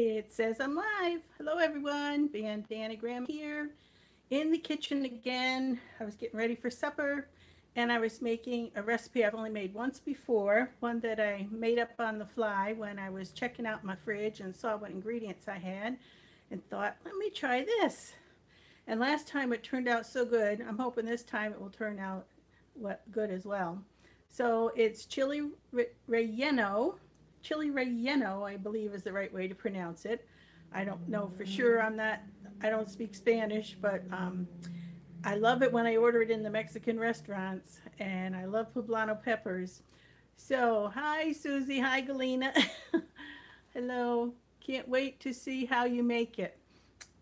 It says I'm live. Hello, everyone. Bandana Gramma here in the kitchen again. I was getting ready for supper and I was making a recipe I've only made once before, one that I made up on the fly when I was checking out my fridge and saw what ingredients I had and thought, let me try this. And last time it turned out so good. I'm hoping this time it will turn out what good as well. So it's chili relleno chili relleno, I believe is the right way to pronounce it. I don't know for sure. I'm not, I don't speak Spanish, but um, I love it when I order it in the Mexican restaurants, and I love poblano peppers. So, hi, Susie. Hi, Galena. Hello. Can't wait to see how you make it.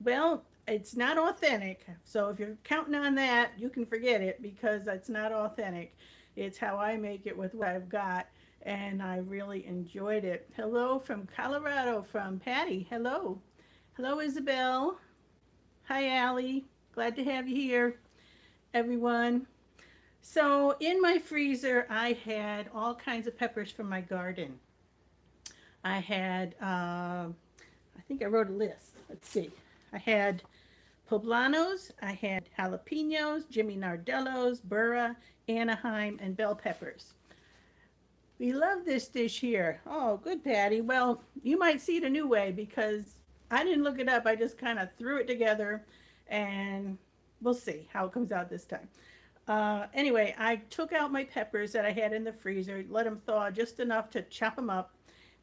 Well, it's not authentic. So, if you're counting on that, you can forget it because it's not authentic. It's how I make it with what I've got and I really enjoyed it. Hello from Colorado from Patty. Hello. Hello, Isabel. Hi, Allie. Glad to have you here, everyone. So in my freezer, I had all kinds of peppers from my garden. I had, uh, I think I wrote a list. Let's see. I had poblanos, I had jalapenos, Jimmy Nardellos, burra, Anaheim, and bell peppers. We love this dish here. Oh, good, Patty. Well, you might see it a new way because I didn't look it up. I just kind of threw it together and we'll see how it comes out this time. Uh, anyway, I took out my peppers that I had in the freezer, let them thaw just enough to chop them up.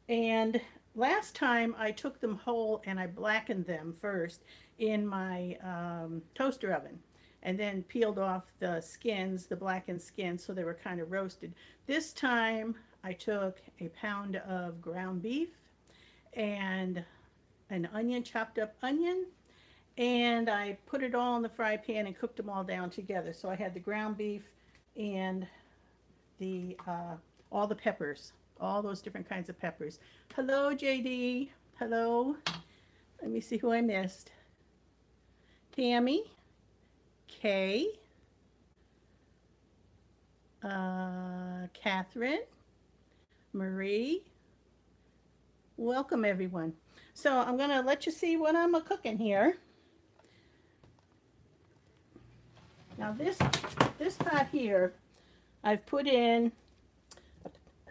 And last time I took them whole and I blackened them first in my um, toaster oven and then peeled off the skins, the blackened skins, so they were kind of roasted. This time I took a pound of ground beef and an onion, chopped up onion, and I put it all in the fry pan and cooked them all down together. So I had the ground beef and the uh, all the peppers, all those different kinds of peppers. Hello, JD. Hello. Let me see who I missed. Tammy. Kay, uh, Catherine, Marie. Welcome everyone. So I'm going to let you see what I'm cooking here. Now this, this pot here, I've put in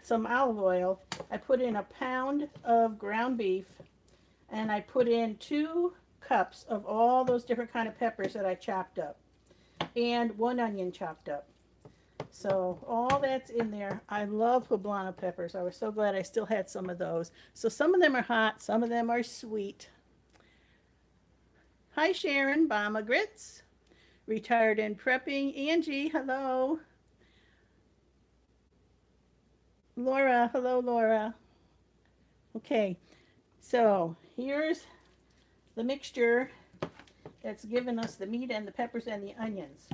some olive oil. I put in a pound of ground beef and I put in two cups of all those different kind of peppers that I chopped up and one onion chopped up. So all that's in there. I love poblano peppers. I was so glad I still had some of those. So some of them are hot, some of them are sweet. Hi Sharon, Bama Grits. Retired and prepping. Angie, hello. Laura, hello Laura. Okay, so here's the mixture that's given us the meat and the peppers and the onions.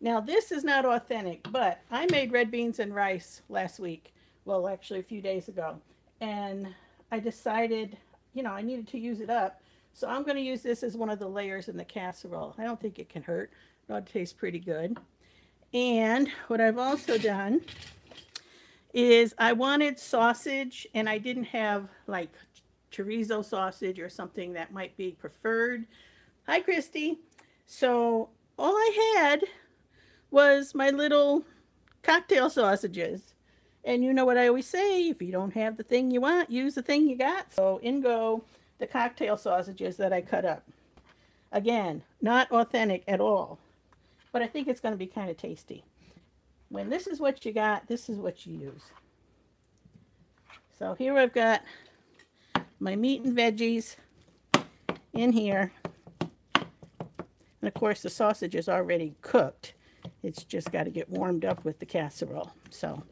Now this is not authentic, but I made red beans and rice last week. Well, actually a few days ago. And I decided, you know, I needed to use it up. So I'm going to use this as one of the layers in the casserole. I don't think it can hurt. It ought to taste pretty good. And what I've also done is I wanted sausage and I didn't have like chorizo sausage or something that might be preferred. Hi, Christy. So all I had was my little cocktail sausages. And you know what I always say, if you don't have the thing you want, use the thing you got. So in go the cocktail sausages that I cut up. Again, not authentic at all, but I think it's going to be kind of tasty. When this is what you got, this is what you use. So here I've got my meat and veggies in here. And of course, the sausage is already cooked. It's just got to get warmed up with the casserole. So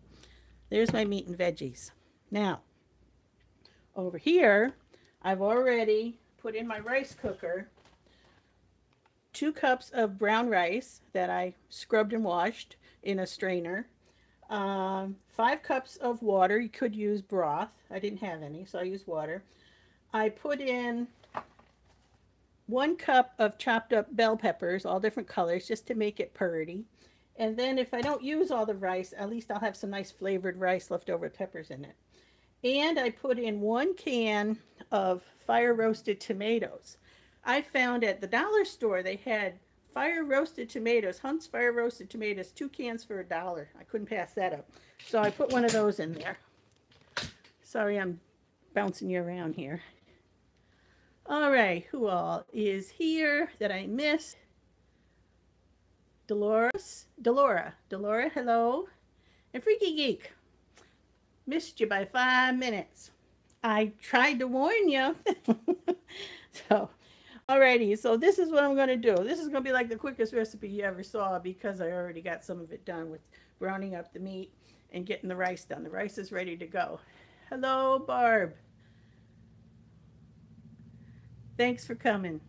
there's my meat and veggies. Now, over here, I've already put in my rice cooker two cups of brown rice that I scrubbed and washed in a strainer. Um, five cups of water. You could use broth. I didn't have any, so I used water. I put in one cup of chopped up bell peppers, all different colors, just to make it pretty. And then if I don't use all the rice, at least I'll have some nice flavored rice left over peppers in it. And I put in one can of fire roasted tomatoes. I found at the dollar store they had fire roasted tomatoes, Hunt's fire roasted tomatoes, two cans for a dollar. I couldn't pass that up. So I put one of those in there. Sorry, I'm bouncing you around here. All right, who all is here that I missed? Dolores, Delora, Delora, hello. And Freaky Geek, missed you by five minutes. I tried to warn you. so, alrighty, so this is what I'm going to do. This is going to be like the quickest recipe you ever saw because I already got some of it done with browning up the meat and getting the rice done. The rice is ready to go. Hello, Barb. Thanks for coming.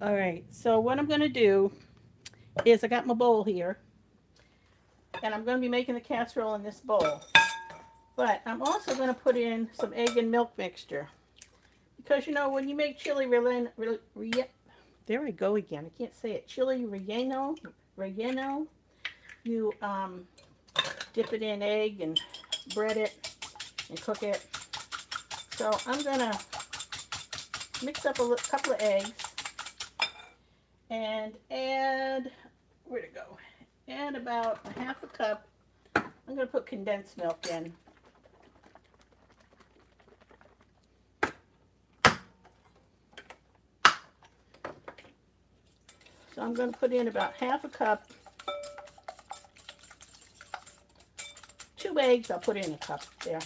All right, so what I'm going to do is I got my bowl here. And I'm going to be making the casserole in this bowl. But I'm also going to put in some egg and milk mixture. Because, you know, when you make chili relleno, re, there I go again. I can't say it. Chili relleno, relleno. You um, dip it in egg and bread it and cook it. So I'm going to mix up a couple of eggs and add, where'd it go? Add about a half a cup. I'm going to put condensed milk in. So I'm going to put in about half a cup. Two eggs, I'll put in a cup there.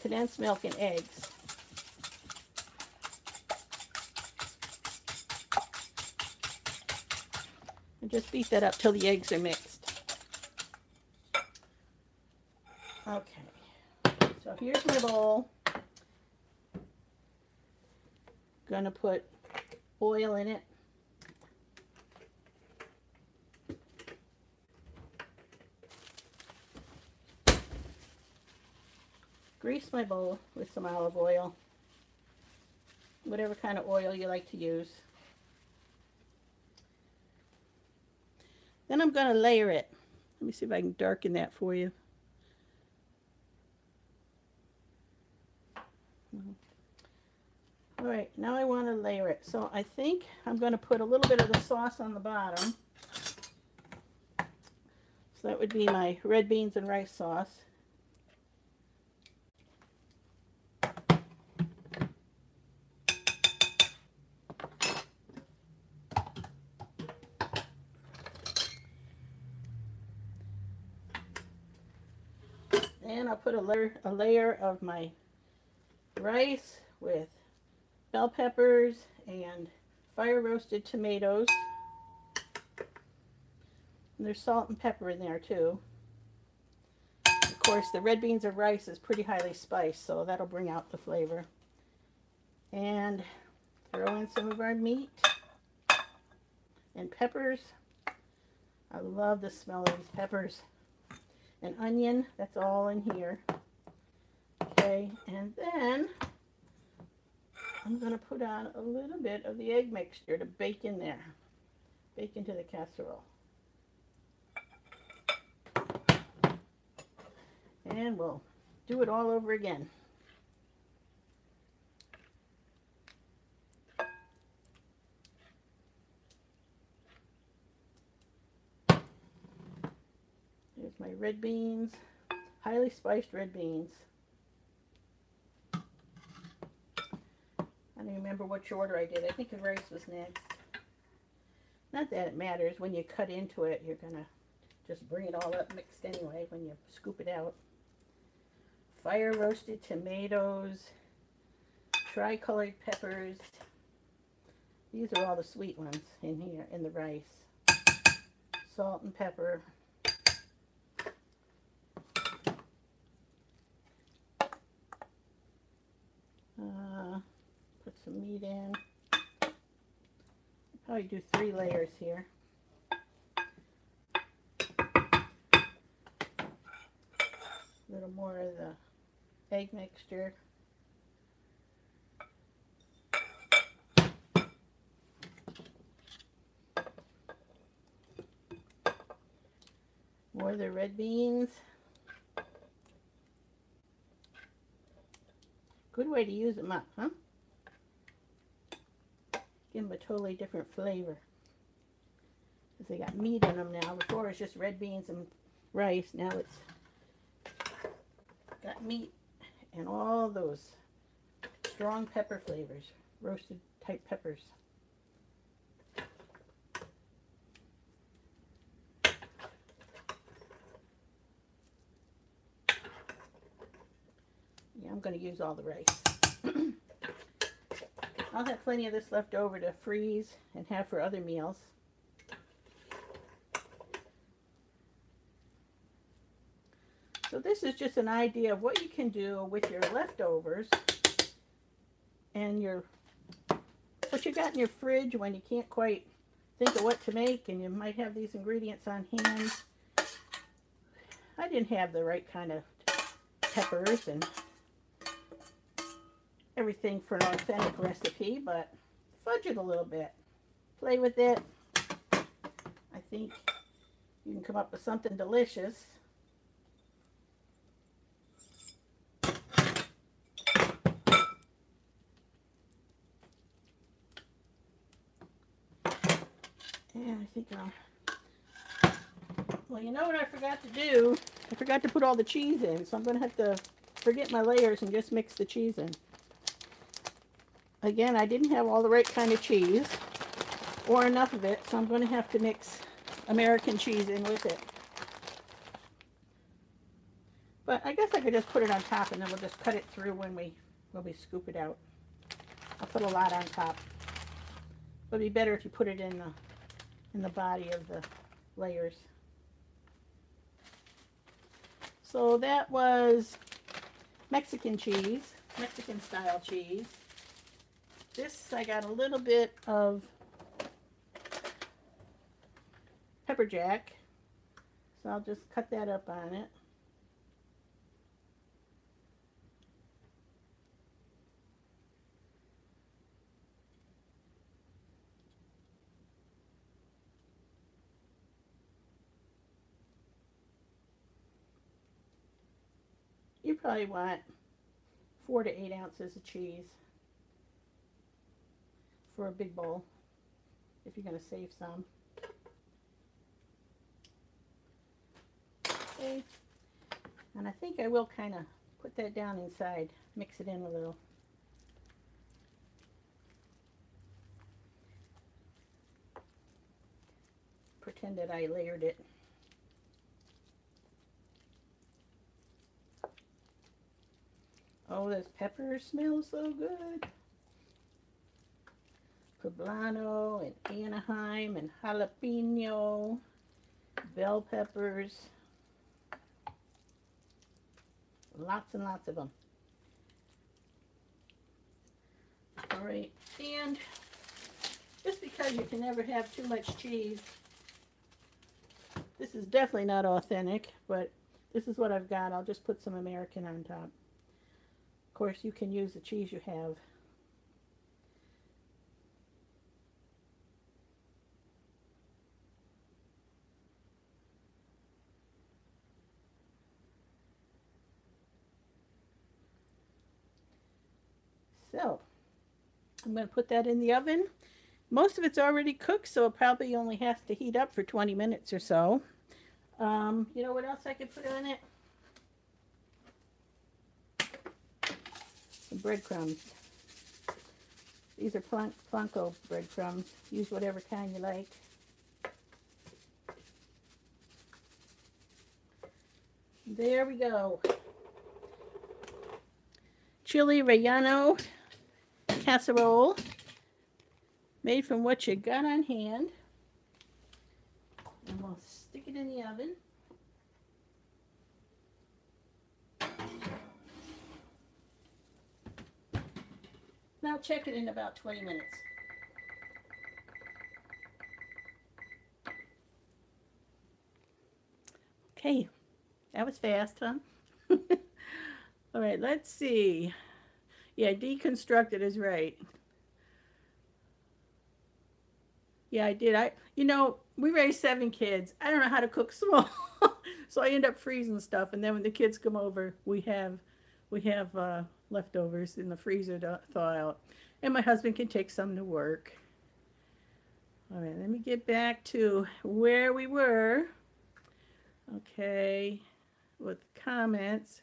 Condensed milk and eggs. And just beat that up till the eggs are mixed. Okay, so here's my bowl. Gonna put oil in it. Grease my bowl with some olive oil. Whatever kind of oil you like to use. Then I'm going to layer it. Let me see if I can darken that for you. All right, now I want to layer it. So I think I'm going to put a little bit of the sauce on the bottom. So that would be my red beans and rice sauce. And I'll put a layer, a layer of my rice with bell peppers and fire roasted tomatoes. And there's salt and pepper in there too. Of course, the red beans or rice is pretty highly spiced, so that'll bring out the flavor. And throw in some of our meat and peppers. I love the smell of these peppers. An onion, that's all in here. Okay, and then I'm going to put on a little bit of the egg mixture to bake in there. Bake into the casserole. And we'll do it all over again. Here's my red beans, highly spiced red beans. I don't remember which order I did. I think the rice was next. Not that it matters. When you cut into it, you're going to just bring it all up mixed anyway when you scoop it out. Fire roasted tomatoes, tricolored peppers. These are all the sweet ones in here in the rice. Salt and pepper. Some meat in. Probably do three layers here. A little more of the egg mixture. More of the red beans. Good way to use them up, huh? Give them a totally different flavor. Because they got meat in them now. Before it's just red beans and rice. Now it's got meat and all those strong pepper flavors. Roasted type peppers. Yeah, I'm going to use all the rice. I'll have plenty of this left over to freeze and have for other meals. So this is just an idea of what you can do with your leftovers and your what you got in your fridge when you can't quite think of what to make and you might have these ingredients on hand. I didn't have the right kind of peppers and everything for an authentic recipe, but fudge it a little bit. Play with it. I think you can come up with something delicious. Yeah, I think I'll... Well, you know what I forgot to do? I forgot to put all the cheese in, so I'm going to have to forget my layers and just mix the cheese in. Again, I didn't have all the right kind of cheese or enough of it, so I'm going to have to mix American cheese in with it. But I guess I could just put it on top and then we'll just cut it through when we when we scoop it out. I'll put a lot on top. It'd be better if you put it in the in the body of the layers. So that was Mexican cheese, Mexican style cheese. This, I got a little bit of pepper jack. So I'll just cut that up on it. You probably want four to eight ounces of cheese for a big bowl if you're going to save some. Okay. And I think I will kind of put that down inside, mix it in a little. Pretend that I layered it. Oh, this pepper smells so good poblano and Anaheim and jalapeno, bell peppers, lots and lots of them. All right, and just because you can never have too much cheese, this is definitely not authentic, but this is what I've got. I'll just put some American on top. Of course, you can use the cheese you have. So I'm going to put that in the oven. Most of it's already cooked, so it probably only has to heat up for 20 minutes or so. Um, you know what else I could put on it? Some breadcrumbs. These are Planko breadcrumbs. Use whatever kind you like. There we go. Chili relleno casserole made from what you got on hand. And we'll stick it in the oven. Now check it in about 20 minutes. Okay, that was fast, huh? All right, let's see. Yeah, deconstructed is right. Yeah, I did. I, you know, we raised seven kids. I don't know how to cook small, so I end up freezing stuff. And then when the kids come over, we have we have uh, leftovers in the freezer to thaw out. And my husband can take some to work. All right, let me get back to where we were. Okay, with comments.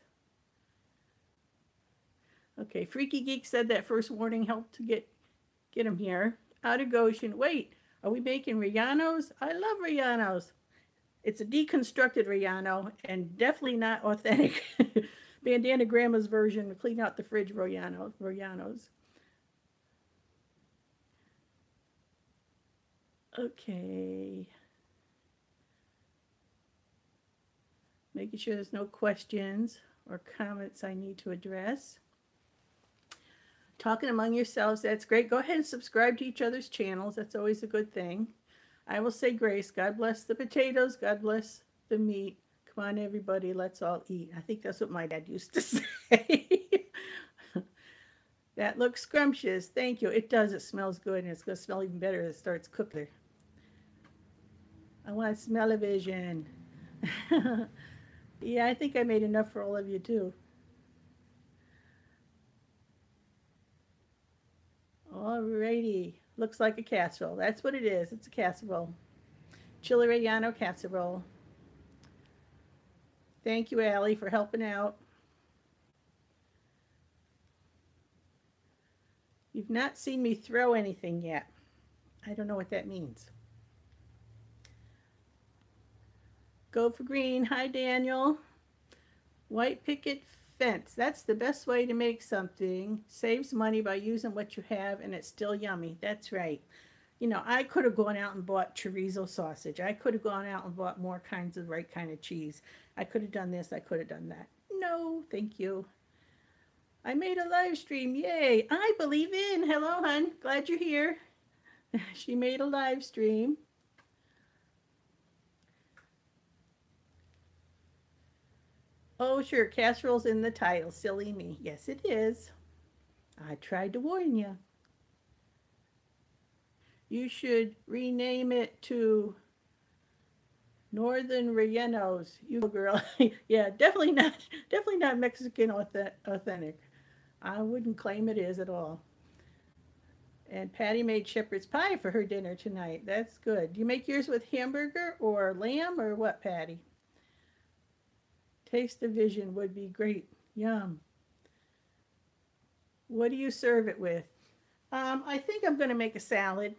Okay, Freaky Geek said that first warning helped to get get him here. Out of Goshen. Wait, are we making Rianos? I love Rianos. It's a deconstructed Riano and definitely not authentic. Bandana Grandma's version, clean out the fridge Royano, Royanos. Okay. Making sure there's no questions or comments I need to address. Talking among yourselves, that's great. Go ahead and subscribe to each other's channels. That's always a good thing. I will say grace. God bless the potatoes. God bless the meat. Come on, everybody, let's all eat. I think that's what my dad used to say. that looks scrumptious. Thank you. It does. It smells good, and it's going to smell even better as it starts cooking. I want smell-o-vision. yeah, I think I made enough for all of you, too. Alrighty. Looks like a casserole. That's what it is. It's a casserole. Chili relleno casserole. Thank you, Allie, for helping out. You've not seen me throw anything yet. I don't know what that means. Go for green. Hi, Daniel. White picket fence. That's the best way to make something. Saves money by using what you have and it's still yummy. That's right. You know, I could have gone out and bought chorizo sausage. I could have gone out and bought more kinds of right kind of cheese. I could have done this. I could have done that. No, thank you. I made a live stream. Yay. I believe in. Hello, hon. Glad you're here. she made a live stream. Oh, sure. Casserole's in the title. Silly me. Yes, it is. I tried to warn you. You should rename it to Northern Rellenos. You girl. yeah, definitely not definitely not Mexican authentic. I wouldn't claim it is at all. And Patty made shepherd's pie for her dinner tonight. That's good. Do you make yours with hamburger or lamb or what, Patty? Taste of vision would be great. Yum. What do you serve it with? Um, I think I'm going to make a salad.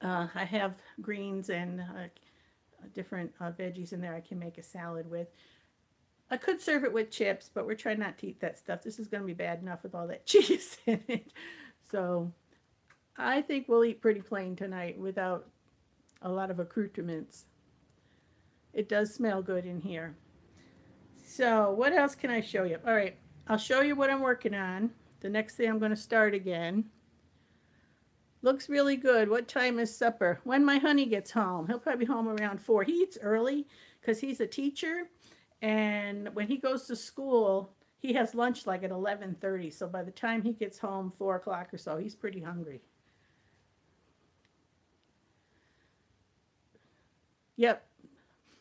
Uh, I have greens and uh, different uh, veggies in there I can make a salad with. I could serve it with chips, but we're trying not to eat that stuff. This is going to be bad enough with all that cheese in it. So I think we'll eat pretty plain tonight without a lot of accoutrements. It does smell good in here. So what else can I show you? All right, I'll show you what I'm working on. The next thing I'm going to start again. Looks really good. What time is supper? When my honey gets home. He'll probably be home around 4. He eats early because he's a teacher. And when he goes to school, he has lunch like at 11.30. So by the time he gets home, 4 o'clock or so, he's pretty hungry. Yep,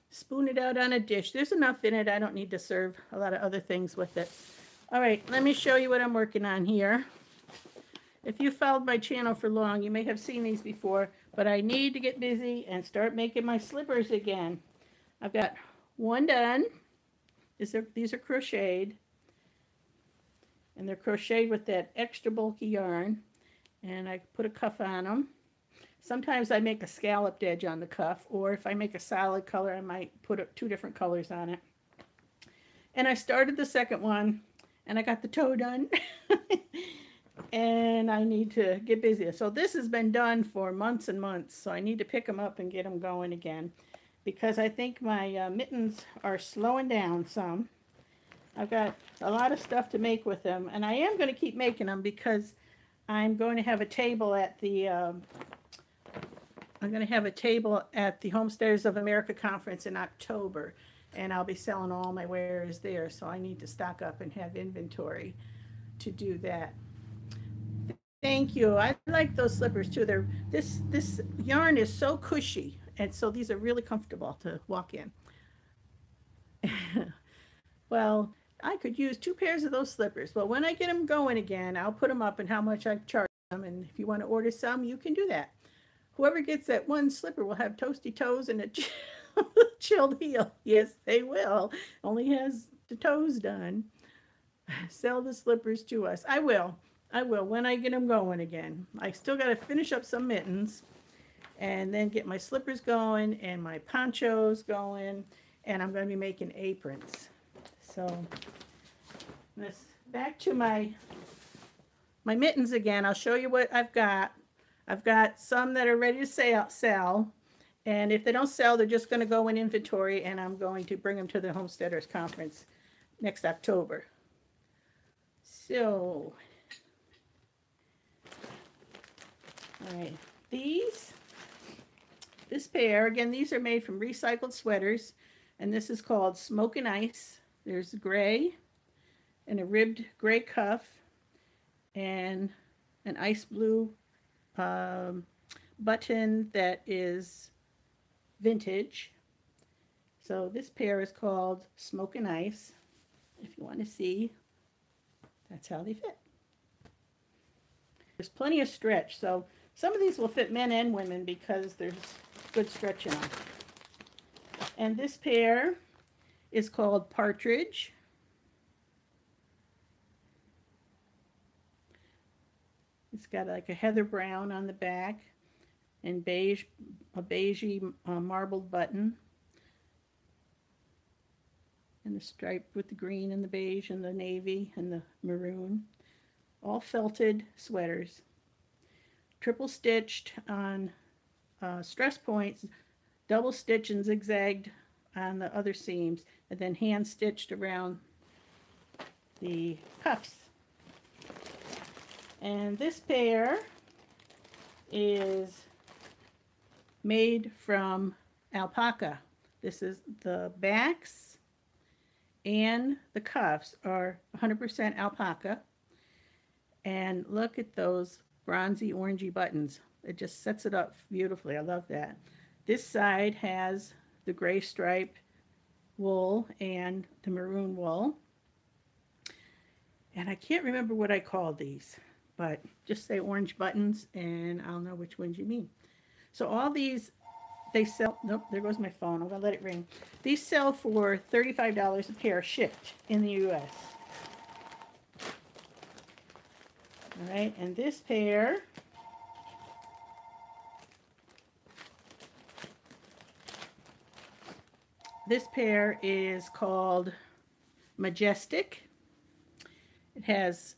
Spoon it out on a dish. There's enough in it. I don't need to serve a lot of other things with it. All right, let me show you what I'm working on here. If you followed my channel for long, you may have seen these before, but I need to get busy and start making my slippers again. I've got one done. These are, these are crocheted. And they're crocheted with that extra bulky yarn. And I put a cuff on them. Sometimes I make a scalloped edge on the cuff, or if I make a solid color, I might put two different colors on it. And I started the second one, and I got the toe done. and I need to get busy. So this has been done for months and months, so I need to pick them up and get them going again because I think my uh, mittens are slowing down some. I've got a lot of stuff to make with them, and I am going to keep making them because I'm going to have a table at the um, I'm going to have a table at the Homesteaders of America conference in October, and I'll be selling all my wares there. So I need to stock up and have inventory to do that. Thank you. I like those slippers too. They're this this yarn is so cushy, and so these are really comfortable to walk in. well, I could use two pairs of those slippers. But when I get them going again, I'll put them up and how much I charge them. And if you want to order some, you can do that. Whoever gets that one slipper will have toasty toes and a chilled heel. Yes, they will. Only has the toes done. Sell the slippers to us. I will. I will when I get them going again. I still got to finish up some mittens and then get my slippers going and my ponchos going. And I'm going to be making aprons. So this back to my my mittens again. I'll show you what I've got. I've got some that are ready to sell. And if they don't sell, they're just going to go in inventory and I'm going to bring them to the Homesteaders Conference next October. So, all right, these, this pair, again, these are made from recycled sweaters, and this is called Smoke and Ice. There's gray and a ribbed gray cuff and an ice blue um, button that is vintage. So this pair is called Smoke and Ice. If you want to see, that's how they fit. There's plenty of stretch. So some of these will fit men and women because there's good stretch in them. And this pair is called Partridge. It's got like a heather brown on the back and beige, a beigey uh, marbled button. And the stripe with the green and the beige and the navy and the maroon. All felted sweaters. Triple stitched on uh, stress points, double stitch and zigzagged on the other seams, and then hand stitched around the cuffs. And this pair is made from alpaca. This is the backs and the cuffs are 100% alpaca. And look at those bronzy orangey buttons. It just sets it up beautifully. I love that. This side has the gray stripe wool and the maroon wool. And I can't remember what I called these but just say orange buttons and I'll know which ones you mean. So all these, they sell, nope, there goes my phone. I'm to let it ring. These sell for $35 a pair shipped in the U.S. All right, and this pair this pair is called Majestic. It has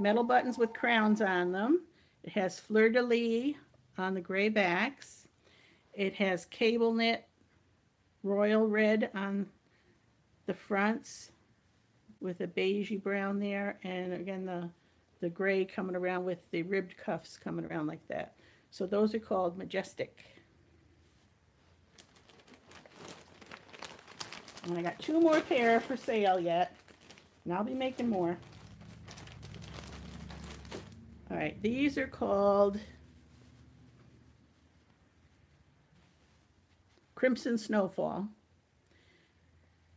metal buttons with crowns on them. It has fleur-de-lis on the gray backs. It has cable knit royal red on the fronts with a beigey brown there. And again, the, the gray coming around with the ribbed cuffs coming around like that. So those are called Majestic. And I got two more pair for sale yet. And I'll be making more. All right, these are called Crimson Snowfall.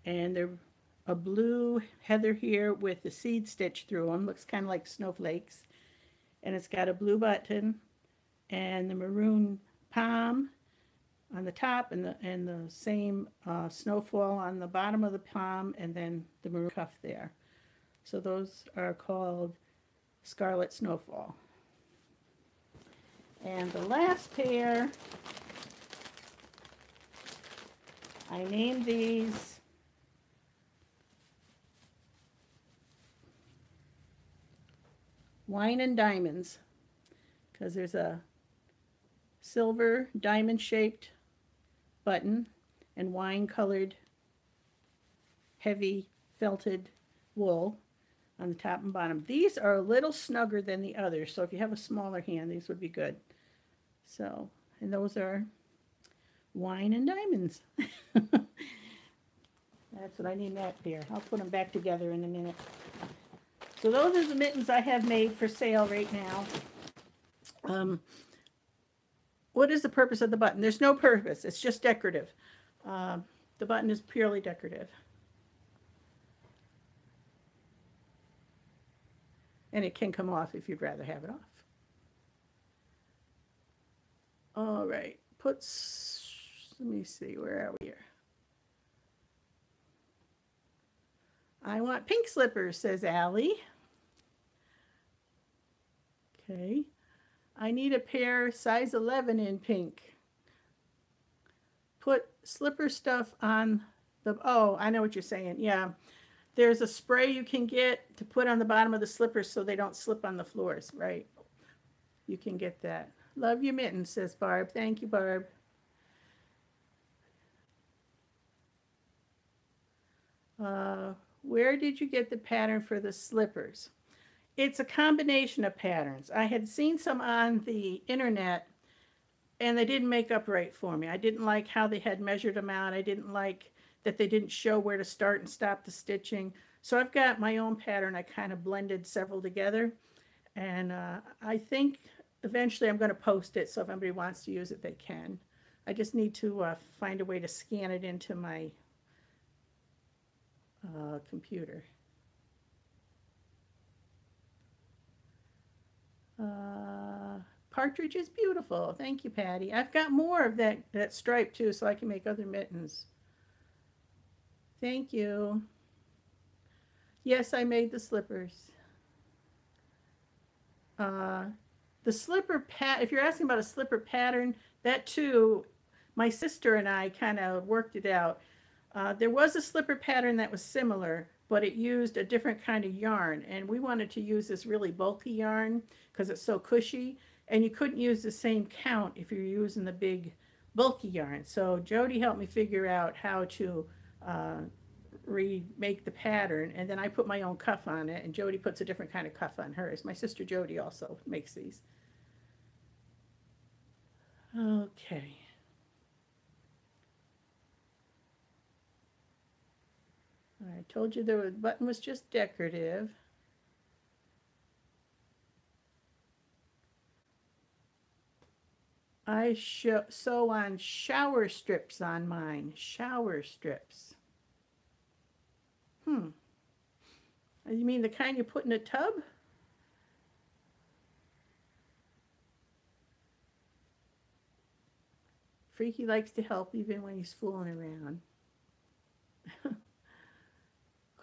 And they're a blue heather here with the seed stitch through them. Looks kind of like snowflakes. And it's got a blue button and the maroon palm on the top and the and the same uh, snowfall on the bottom of the palm and then the maroon cuff there. So those are called Scarlet Snowfall. And the last pair, I named these Wine and Diamonds because there's a silver diamond shaped button and wine colored heavy felted wool on the top and bottom. These are a little snugger than the others, so if you have a smaller hand, these would be good. So, and those are wine and diamonds. That's what I need that pair. I'll put them back together in a minute. So those are the mittens I have made for sale right now. Um, what is the purpose of the button? There's no purpose. It's just decorative. Uh, the button is purely decorative. And it can come off if you'd rather have it off. All right, puts, let me see, where are we here? I want pink slippers, says Allie. Okay. I need a pair size 11 in pink. Put slipper stuff on the, oh, I know what you're saying. Yeah. There's a spray you can get to put on the bottom of the slippers so they don't slip on the floors, right? You can get that. Love your mittens, says Barb. Thank you, Barb. Uh, where did you get the pattern for the slippers? It's a combination of patterns. I had seen some on the internet and they didn't make up right for me. I didn't like how they had measured them out. I didn't like that they didn't show where to start and stop the stitching. So I've got my own pattern. I kind of blended several together. And uh, I think eventually I'm going to post it so if anybody wants to use it, they can. I just need to uh, find a way to scan it into my uh, computer. Uh, partridge is beautiful. Thank you, Patty. I've got more of that, that stripe too, so I can make other mittens. Thank you. Yes, I made the slippers. Uh, the slipper pat, if you're asking about a slipper pattern, that too, my sister and I kind of worked it out. Uh, there was a slipper pattern that was similar, but it used a different kind of yarn. And we wanted to use this really bulky yarn because it's so cushy. And you couldn't use the same count if you're using the big bulky yarn. So Jody helped me figure out how to uh, remake the pattern. And then I put my own cuff on it. And Jody puts a different kind of cuff on hers. My sister Jody also makes these. Okay. I told you the button was just decorative. I sew on shower strips on mine. Shower strips. Hmm. You mean the kind you put in a tub? Freaky likes to help even when he's fooling around.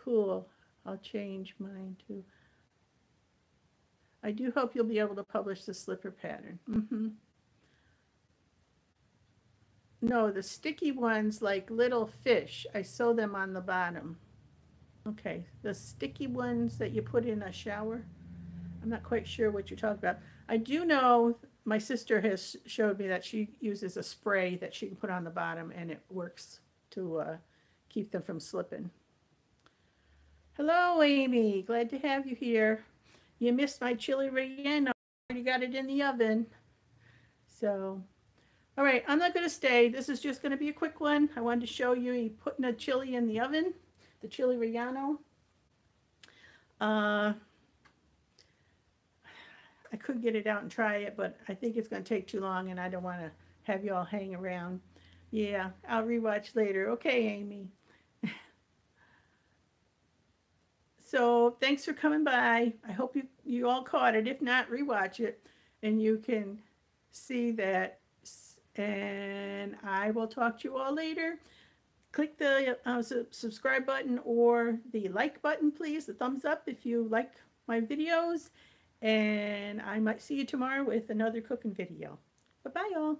cool. I'll change mine too. I do hope you'll be able to publish the slipper pattern. Mm -hmm. No, the sticky ones like little fish, I sew them on the bottom. Okay, the sticky ones that you put in a shower. I'm not quite sure what you're talking about. I do know my sister has showed me that she uses a spray that she can put on the bottom and it works to uh, keep them from slipping. Hello, Amy. Glad to have you here. You missed my chili relleno. You got it in the oven. So, all right, I'm not going to stay. This is just going to be a quick one. I wanted to show you putting a chili in the oven, the chili relleno. Uh, I could get it out and try it, but I think it's going to take too long, and I don't want to have you all hang around. Yeah, I'll rewatch later. Okay, Amy. So thanks for coming by. I hope you, you all caught it. If not, rewatch it and you can see that. And I will talk to you all later. Click the uh, subscribe button or the like button, please. The thumbs up if you like my videos. And I might see you tomorrow with another cooking video. Bye-bye, y'all.